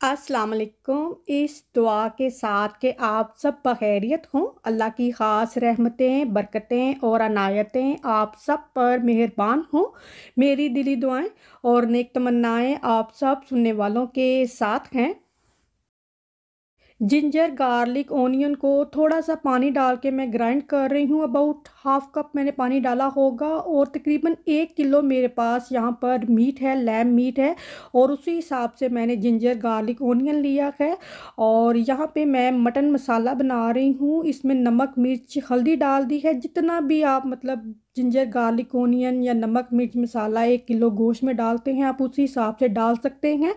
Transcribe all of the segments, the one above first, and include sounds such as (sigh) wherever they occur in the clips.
अस्सलाम वालेकुम इस दुआ के साथ के आप सब बखैरियत हों। अल्लाह की ख़ास रहमतें, बरकतें और अनायतें आप सब पर मेहरबान हों। मेरी दिली दुआएँ और नेक तमन्नाएँ आप सब सुनने वालों के साथ हैं। जिंजर, गार्लिक, ओनियन को थोड़ा सा पानी डाल के मैं ग्राइंड कर रही हूँ। अबाउट हाफ़ कप मैंने पानी डाला होगा और तकरीबन एक किलो मेरे पास यहाँ पर मीट है, लैम मीट है और उसी हिसाब से मैंने जिंजर, गार्लिक, ओनियन लिया है और यहाँ पे मैं मटन मसाला बना रही हूँ। इसमें नमक, मिर्च, हल्दी डाल दी है। जितना भी आप मतलब जिंजर गार्लिक ओनियन या नमक, मिर्च मसाला एक किलो गोश्त में डालते हैं। आप उसी हिसाब से डाल सकते हैं।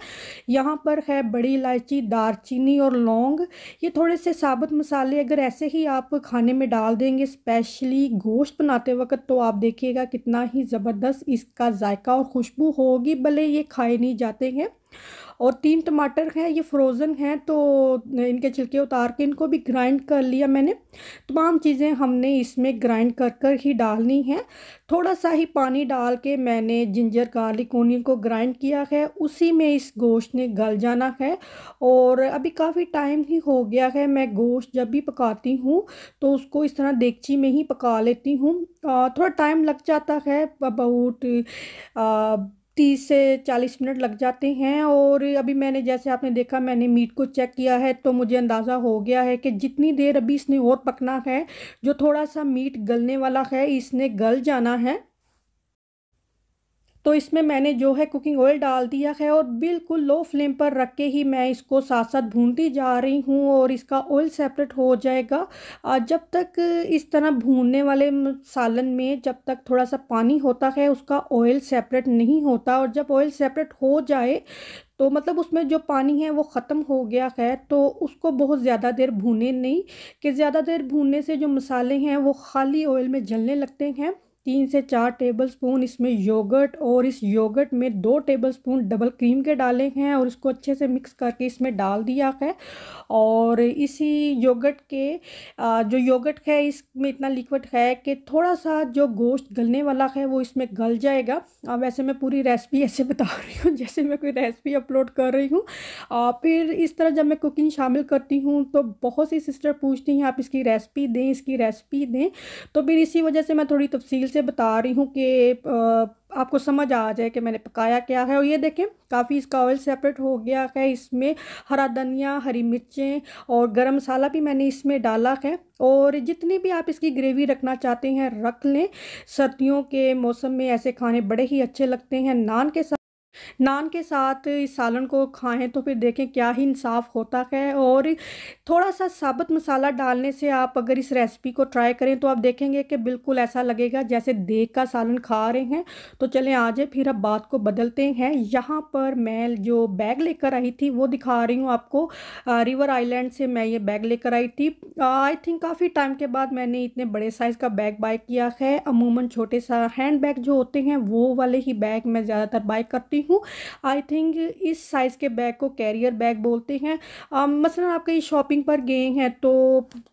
यहाँ पर है बड़ी इलायची दारचीनी और लौंग। ये थोड़े से साबुत मसाले, अगर ऐसे ही आप खाने में डाल देंगे स्पेशली गोश्त बनाते वक्त तो आप देखिएगा कितना ही ज़बरदस्त इसका जायका और खुशबू होगी, भले ये खाए नहीं जाते हैं। और तीन टमाटर हैं, ये फ्रोज़न हैं तो इनके छिलके उतार के इनको भी ग्राइंड कर लिया मैंने। तमाम चीज़ें हमने इसमें ग्राइंड कर कर ही डालनी है। थोड़ा सा ही पानी डाल के मैंने जिंजर गार्लिक ओनियन को ग्राइंड किया है, उसी में इस गोश्त ने गल जाना है। और अभी काफ़ी टाइम ही हो गया है, मैं गोश्त जब भी पकाती हूँ तो उसको इस तरह देगची में ही पका लेती हूँ। थोड़ा टाइम लग जाता है अबाउट तीस से चालीस मिनट लग जाते हैं और अभी मैंने, जैसे आपने देखा, मैंने मीट को चेक किया है तो मुझे अंदाज़ा हो गया है कि जितनी देर अभी इसने और पकना है, जो थोड़ा सा मीट गलने वाला है, इसने गल जाना है। तो इसमें मैंने जो है कुकिंग ऑयल डाल दिया है और बिल्कुल लो फ्लेम पर रख के ही मैं इसको साथ साथ भूनती जा रही हूँ और इसका ऑयल सेपरेट हो जाएगा। जब तक इस तरह भूनने वाले सालन में जब तक थोड़ा सा पानी होता है, उसका ऑयल सेपरेट नहीं होता और जब ऑयल सेपरेट हो जाए तो मतलब उसमें जो पानी है वो ख़त्म हो गया है तो उसको बहुत ज़्यादा देर भूने नहीं, कि ज़्यादा देर भूनने से जो मसाले हैं वो खाली ऑयल में जलने लगते हैं। तीन से चार टेबल स्पून इसमें योगर्ट और इस योगर्ट में दो टेबल स्पून डबल क्रीम के डाले हैं और इसको अच्छे से मिक्स करके इसमें डाल दिया है। और इसी योगर्ट के जो योगर्ट है, इसमें इतना लिक्विड है कि थोड़ा सा जो गोश्त गलने वाला है, वो इसमें गल जाएगा। अब वैसे मैं पूरी रेसिपी (laughs) ऐसे बता रही हूँ, जैसे मैं कोई रेसिपी अपलोड कर रही हूँ। फिर इस तरह जब मैं कुकिंग शामिल करती हूँ तो बहुत सी सिस्टर पूछती हैं, आप इसकी रेसिपी दें, इसकी रेसिपी दें। तो फिर इसी वजह से मैं थोड़ी तफसील से बता रही हूँ कि आपको समझ आ जाए कि मैंने पकाया क्या है। और ये देखें, काफ़ी इसका ऑयल सेपरेट हो गया है इसमें। हरा धनिया, हरी मिर्चें और गरम मसाला भी मैंने इसमें डाला है। और जितनी भी आप इसकी ग्रेवी रखना चाहते हैं, रख लें। सर्दियों के मौसम में ऐसे खाने बड़े ही अच्छे लगते हैं। नान के साथ नान के साथ इस सालन को खाएँ तो फिर देखें क्या ही इंसाफ होता है और थोड़ा सा साबुत मसाला डालने से आप अगर इस रेसिपी को ट्राई करें तो आप देखेंगे कि बिल्कुल ऐसा लगेगा जैसे देख का सालन खा रहे हैं। तो चलें आ जाए फिर अब बात को बदलते हैं। यहाँ पर मैं जो बैग लेकर आई थी वो दिखा रही हूँ आपको। रिवर आइलैंड से मैं ये बैग लेकर आई थी। आई थिंक काफ़ी टाइम के बाद मैंने इतने बड़े साइज़ का बैग बाय किया है। अमूमन छोटे सा हैंड बैग जो होते हैं वो वाले ही बैग मैं ज़्यादातर बाय करती हूँ। हूँ आई थिंक इस साइज़ के बैग को कैरियर बैग बोलते हैं। मसलन आप कहीं शॉपिंग पर गए हैं तो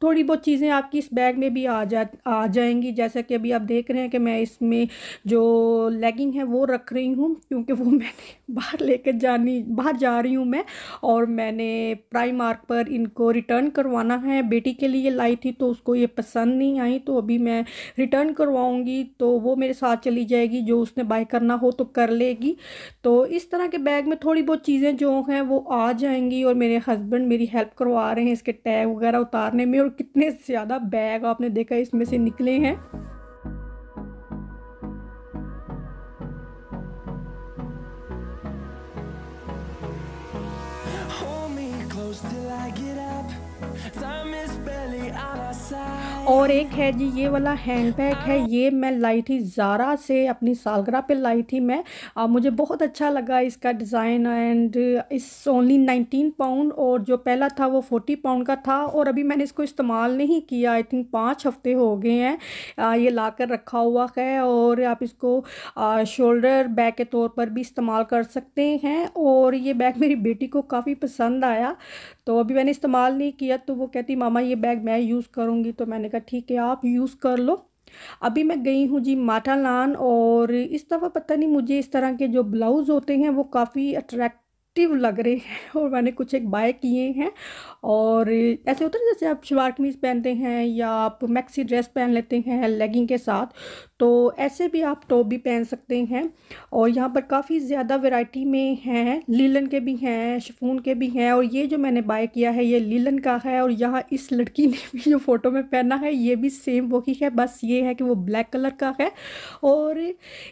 थोड़ी बहुत चीज़ें आपकी इस बैग में भी आ जा, आ जाएँगी। जैसा कि अभी आप देख रहे हैं कि मैं इसमें जो लेगिंग है वो रख रही हूँ, क्योंकि वो (laughs) मैंने बाहर लेकर जानी, बाहर जा रही हूँ मैं और मैंने प्राइम मार्क पर इनको रिटर्न करवाना है। बेटी के लिए लाई थी तो उसको ये पसंद नहीं आई तो अभी मैं रिटर्न करवाऊँगी तो वो मेरे साथ चली जाएगी। जो उसने बाय करना हो तो कर लेगी। तो इस तरह के बैग में थोड़ी बहुत चीज़ें जो हैं वो आ जाएँगी और मेरे हस्बैंड मेरी हेल्प करवा रहे हैं इसके टैग वगैरह उतारने में और कितने (laughs) ज़्यादा बैग आपने देखा इसमें से निकले हैं till I get up. Time is barely on our side. और एक है जी ये वाला हैंड बैग है ये मैं लाई थी ज़ारा से अपनी सालगिरह पे लाई थी मैं। आ, मुझे बहुत अच्छा लगा इसका design and is only nineteen pound और जो पहला था वो फोर्टी पाउंड का था और अभी मैंने इसको इस्तेमाल नहीं किया। आई थिंक पाँच हफ़्ते हो गए हैं। ये ला कर रखा हुआ है और आप इसको शोल्डर बैग के तौर पर भी इस्तेमाल कर सकते हैं और ये बैग मेरी बेटी को काफ़ी पसंद आया। तो अभी मैंने इस्तेमाल नहीं किया तो वो कहती मामा ये बैग मैं यूज़ करूँगी। तो मैंने कहा ठीक है, आप यूज़ कर लो। अभी मैं गई हूँ जी माटा लान और इस दफ़ा पता नहीं मुझे इस तरह के जो ब्लाउज़ होते हैं वो काफ़ी अट्रैक्ट अट्रैक्टिव लग रहे हैं (laughs) और मैंने कुछ एक बाय किए हैं। और ऐसे होता है जैसे आप शलवार कमीज़ पहनते हैं या आप मैक्सी ड्रेस पहन लेते हैं लेगिंग के साथ तो ऐसे भी आप टॉप भी पहन सकते हैं। और यहाँ पर काफ़ी ज़्यादा वैरायटी में हैं, लीलन के भी हैं, शफून के भी हैं, और ये जो मैंने बाय किया है, ये लीलन का है, और यहाँ इस लड़की ने भी जो फ़ोटो में पहना है, ये भी सेम वही है, बस ये है कि वो ब्लैक कलर का है। और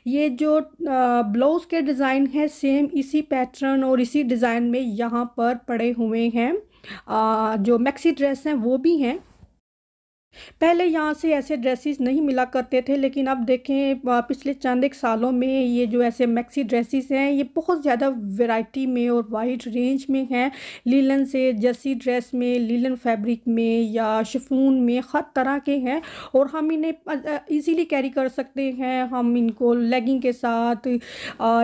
ये जो ब्लाउज़ के डिज़ाइन है, सेम इसी पैटर्न और इसी डिज़ाइन में यहाँ पर पड़े हुए हैं। जो मैक्सी ड्रेस हैं वो भी हैं। पहले यहाँ से ऐसे ड्रेसेस नहीं मिला करते थे, लेकिन अब देखें पिछले चंद एक सालों में ये जो ऐसे मैक्सी ड्रेसेस हैं, ये बहुत ज़्यादा वैरायटी में और वाइड रेंज में हैं। लीलन से जर्सी ड्रेस में लीलन फैब्रिक में या शिफून में हर तरह के हैं और हम इन्हें इजीली कैरी कर सकते हैं। हम इनको लेगिंग के साथ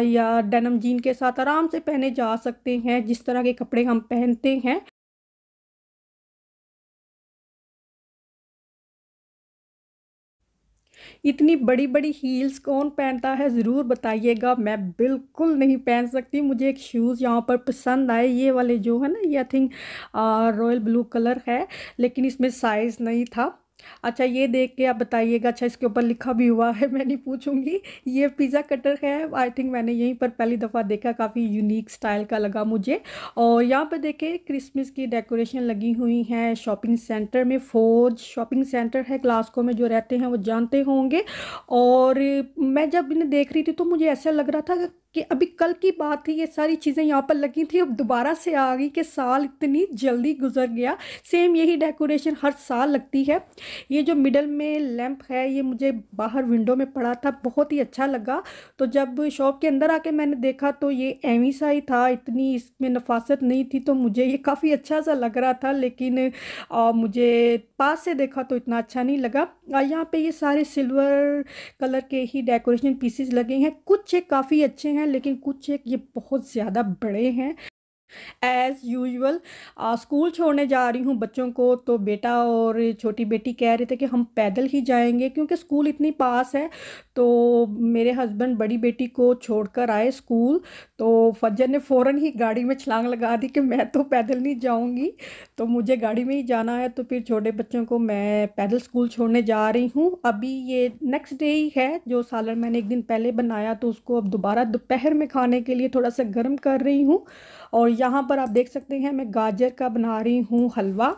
या डेनम जीन के साथ आराम से पहने जा सकते हैं, जिस तरह के कपड़े हम पहनते हैं। इतनी बड़ी बड़ी हील्स कौन पहनता है, ज़रूर बताइएगा। मैं बिल्कुल नहीं पहन सकती। मुझे एक शूज़ यहाँ पर पसंद आए। ये वाले जो है ना, ये I think royal blue colour है, लेकिन इसमें साइज़ नहीं था। अच्छा ये देख के आप बताइएगा अच्छा इसके ऊपर लिखा भी हुआ है, मैं नहीं पूछूँगी। ये पिज़्ज़ा कटर है आई थिंक मैंने यहीं पर पहली दफ़ा देखा, काफ़ी यूनिक स्टाइल का लगा मुझे। और यहाँ पर देखे क्रिसमस की डेकोरेशन लगी हुई है शॉपिंग सेंटर में फोर्ज शॉपिंग सेंटर है ग्लासको में जो रहते हैं, वो जानते होंगे। और मैं जब इन्हें देख रही थी तो मुझे ऐसा लग रहा था कि अभी कल की बात थी ये सारी चीज़ें यहाँ पर लगी थी अब दोबारा से आ गई कि साल इतनी जल्दी गुजर गया। सेम यही डेकोरेशन हर साल लगती है। ये जो मिडल में लैंप है ये मुझे बाहर विंडो में पड़ा था बहुत ही अच्छा लगा। तो जब शॉप के अंदर आके मैंने देखा तो ये एवी सा ही था इतनी इसमें नफासत नहीं थी तो मुझे ये काफ़ी अच्छा सा लग रहा था लेकिन आ, मुझे पास से देखा तो इतना अच्छा नहीं लगा। यहाँ पे ये सारे सिल्वर कलर के ही डेकोरेशन पीसेस लगे हैं। कुछ एक काफ़ी अच्छे हैं, लेकिन कुछ एक ये बहुत ज़्यादा बड़े हैं। एज़ यूजल स्कूल छोड़ने जा रही हूँ बच्चों को तो बेटा और छोटी बेटी कह रहे थे कि हम पैदल ही जाएँगे क्योंकि स्कूल इतनी पास है। तो मेरे हस्बैंड बड़ी बेटी को छोड़कर आए स्कूल तो फजर ने फ़ौर ही गाड़ी में छलांग लगा दी कि मैं तो पैदल नहीं जाऊँगी। तो मुझे गाड़ी में ही जाना है तो फिर छोटे बच्चों को मैं पैदल स्कूल छोड़ने जा रही हूँ। अभी ये नेक्स्ट डे ही है, जो सालन मैंने एक दिन पहले बनाया तो उसको अब दोबारा दोपहर में खाने के लिए थोड़ा सा गर्म कर रही हूँ। और यहाँ पर आप देख सकते हैं मैं गाजर का बना रही हूँ हलवा।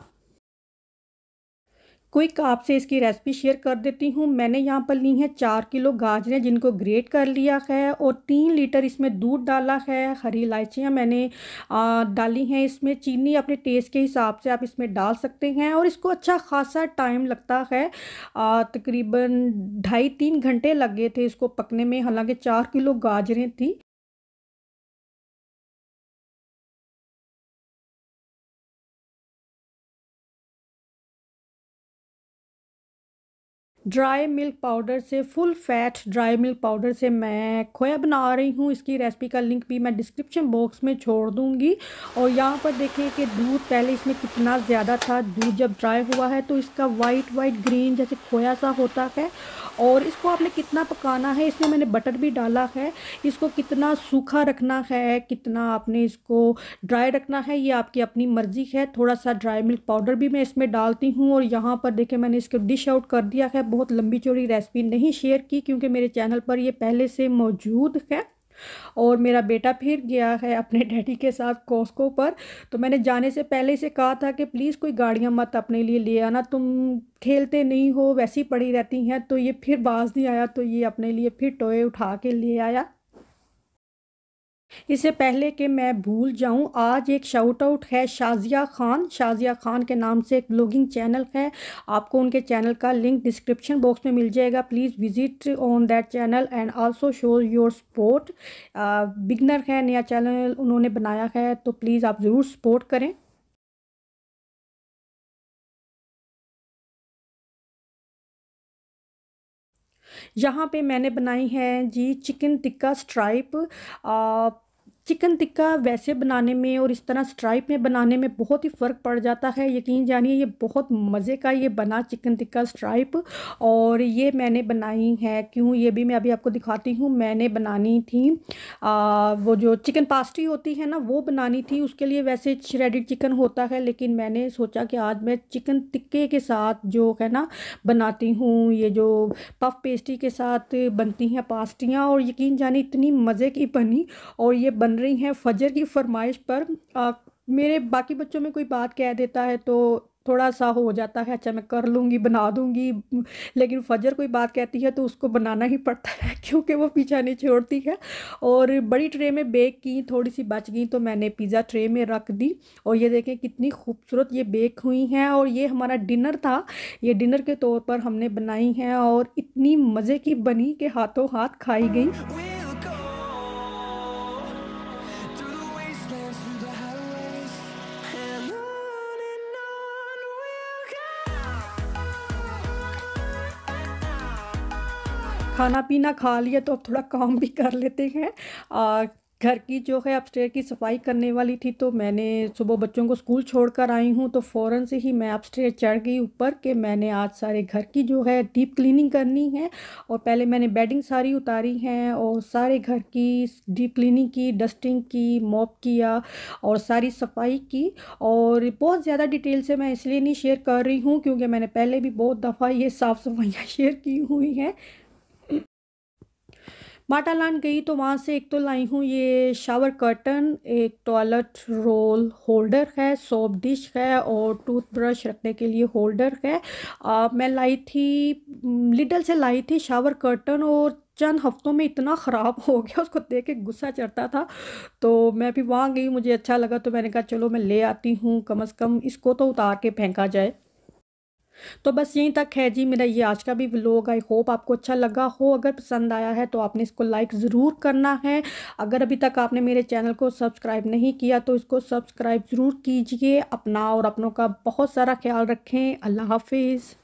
क्विक आपसे इसकी रेसिपी शेयर कर देती हूँ। मैंने यहाँ पर ली है चार किलो गाजरें जिनको ग्रेट कर लिया है और तीन लीटर इसमें दूध डाला है हरी इलायचियाँ मैंने आ, डाली हैं इसमें। चीनी अपने टेस्ट के हिसाब से आप इसमें डाल सकते हैं और इसको अच्छा खासा टाइम लगता है। तकरीबन ढाई तीन घंटे लग थे इसको पकने में हालाँकि चार किलो गाजरें थी। ड्राई मिल्क पाउडर से full fat dry milk powder से मैं खोया बना रही हूँ। इसकी रेसिपी का लिंक भी मैं डिस्क्रिप्शन बॉक्स में छोड़ दूँगी। और यहाँ पर देखिए कि दूध पहले इसमें कितना ज़्यादा था। दूध जब ड्राई हुआ है तो इसका वाइट वाइट ग्रीन जैसे खोया सा होता है। और इसको आपने कितना पकाना है? इसमें मैंने बटर भी डाला है। इसको कितना सूखा रखना है? कितना आपने इसको ड्राई रखना है? ये आपकी अपनी मर्ज़ी है। थोड़ा सा ड्राई मिल्क पाउडर भी मैं इसमें डालती हूँ। और यहाँ पर देखें मैंने इसको डिश आउट कर दिया है। बहुत लंबी चौड़ी रेसिपी नहीं शेयर की क्योंकि मेरे चैनल पर ये पहले से मौजूद है और मेरा बेटा फिर गया है अपने डैडी के साथ कॉस्को पर। तो मैंने जाने से पहले से कहा था कि प्लीज़ कोई गाड़ियाँ मत अपने लिए ले आना, तुम खेलते नहीं हो, वैसी पड़ी रहती हैं। तो ये फिर बाज नहीं आया तो ये अपने लिए फिर टोए उठा के ले आया। इससे पहले कि मैं भूल जाऊँ, आज एक शाउट आउट है शाजिया खान। शाजिया खान के नाम से एक ब्लॉगिंग चैनल है। आपको उनके चैनल का लिंक डिस्क्रिप्शन बॉक्स में मिल जाएगा। Please visit on that channel and also show your support beginner है, नया चैनल उन्होंने बनाया है तो प्लीज़ आप ज़रूर सपोर्ट करें। यहाँ पे मैंने बनाई है जी chicken tikka stripe chicken tikka वैसे बनाने में और इस तरह स्ट्राइप में बनाने में बहुत ही फ़र्क पड़ जाता है। यकीन जानिए ये बहुत मज़े का ये बना चिकन टिक्का स्ट्राइप और ये मैंने बनाई है। क्यों? ये भी मैं अभी आपको दिखाती हूँ। मैंने बनानी थी आ, वो जो चिकन पास्टी होती है ना वो बनानी थी। उसके लिए वैसे श्रेडिड चिकन होता है लेकिन मैंने सोचा कि आज मैं चिकन टिक्के के साथ जो है ना बनाती हूँ। ये जो पफ पेस्ट्री के साथ बनती हैं पास्टियाँ और यकीन जानी इतनी मज़े की बनी और ये बन रही हैं। फजर की फरमाइश पर आ, मेरे बाकी बच्चों में कोई बात कह देता है तो थोड़ा सा हो जाता है अच्छा मैं कर लूँगी बना दूँगी। लेकिन फजर कोई बात कहती है तो उसको बनाना ही पड़ता है (laughs) क्योंकि वो पीछा नहीं छोड़ती है। और बड़ी ट्रे में बेक की थोड़ी सी बच गई तो मैंने पिज़्ज़ा ट्रे में रख दी। और ये देखें कितनी खूबसूरत ये बेक हुई हैं। और ये हमारा डिनर था। ये डिनर के तौर पर हमने बनाई हैं और इतनी मज़े की बनी कि हाथों हाथ खाई गई। खाना पीना खा लिया तो अब थोड़ा काम भी कर लेते हैं। आ, घर की जो है अपस्टेयर की सफ़ाई करने वाली थी तो मैंने सुबह बच्चों को स्कूल छोड़कर आई हूँ तो फ़ौरन से ही मैं अपस्टेयर चढ़ गई ऊपर कि मैंने आज सारे घर की जो है डीप क्लीनिंग करनी है और पहले मैंने बेडिंग सारी उतारी हैं और सारे घर की डीप क्लीनिंग की डस्टिंग की मॉप किया और सारी सफ़ाई की और बहुत ज़्यादा डिटेल से मैं इसलिए नहीं शेयर कर रही हूँ क्योंकि मैंने पहले भी बहुत दफ़ा ये साफ़ सफाइयाँ शेयर (laughs) की हुई हैं। माटालान गई तो वहाँ से एक तो लाई हूँ ये शावर कर्टन एक टॉयलेट रोल होल्डर है सोप डिश है और टूथब्रश रखने के लिए होल्डर है। आ, मैं लाई थी लिडल से लाई थी शावर कर्टन और चंद हफ्तों में इतना ख़राब हो गया उसको देख के गुस्सा चढ़ता था। तो मैं भी वहाँ गई मुझे अच्छा लगा तो मैंने कहा चलो मैं ले आती हूँ कम अज़ कम इसको तो उतार के फेंका जाए। तो बस यहीं तक है जी मेरा ये आज का भी व्लॉग आई होप आपको अच्छा लगा हो। अगर पसंद आया है तो आपने इसको लाइक ज़रूर करना है। अगर अभी तक आपने मेरे चैनल को सब्सक्राइब नहीं किया तो इसको सब्सक्राइब ज़रूर कीजिए। अपना और अपनों का बहुत सारा ख्याल रखें। अल्लाह हाफिज़।